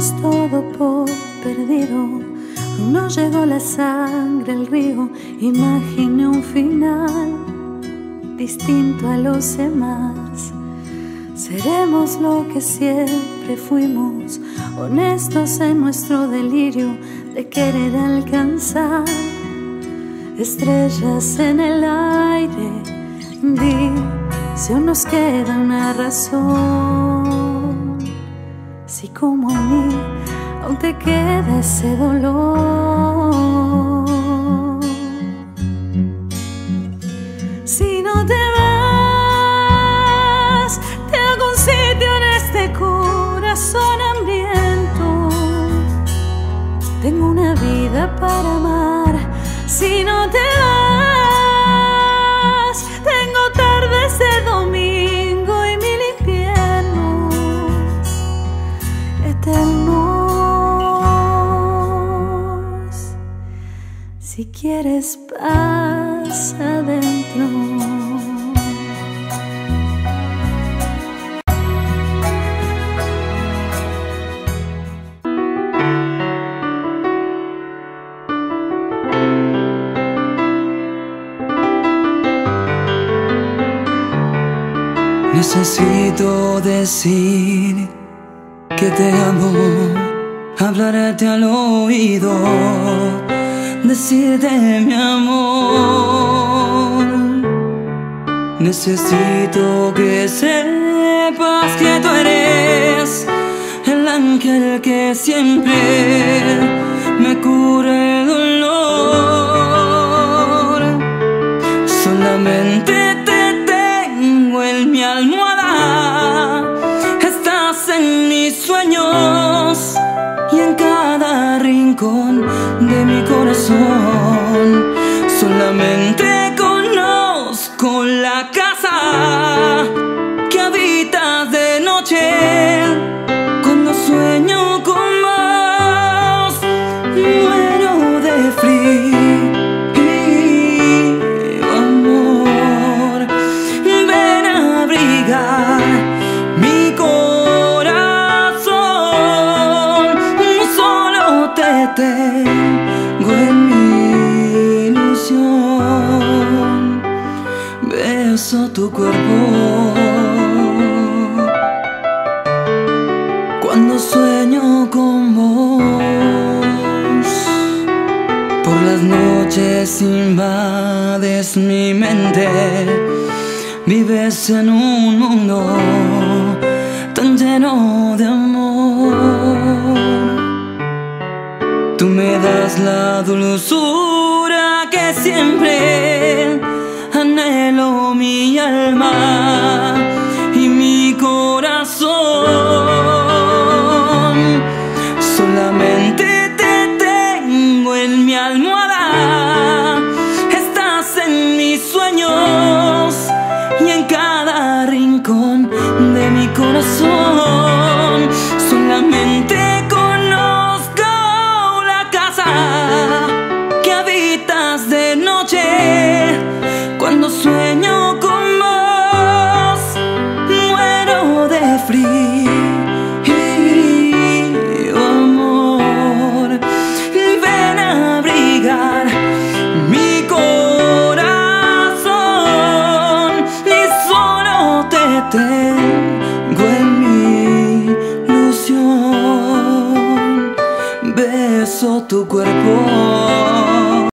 todo por perdido. No llegó la sangre al río, imaginé un final distinto a los demás. Seremos lo que siempre fuimos, honestos en nuestro delirio de querer alcanzar estrellas en el aire. Di si aún nos queda una razón, si como a mí aún te queda ese dolor. Si quieres paz adentro. Necesito decir que te amo, hablarte al oído, decirte mi amor. Necesito que sepas que tú eres el ángel que siempre me cura y en cada rincón de mi corazón. Solamente conozco la casa que habitas de noche. Cuando sueño Beso tu cuerpo. Cuando sueño con vos, por las noches invades mi mente, vives en un mundo tan lleno de amor. Tú me das la dulzura siempre anhelo mi alma y mi corazón. Solamente te tengo en mi almohada. Estás en mis sueños y en cada rincón 距离。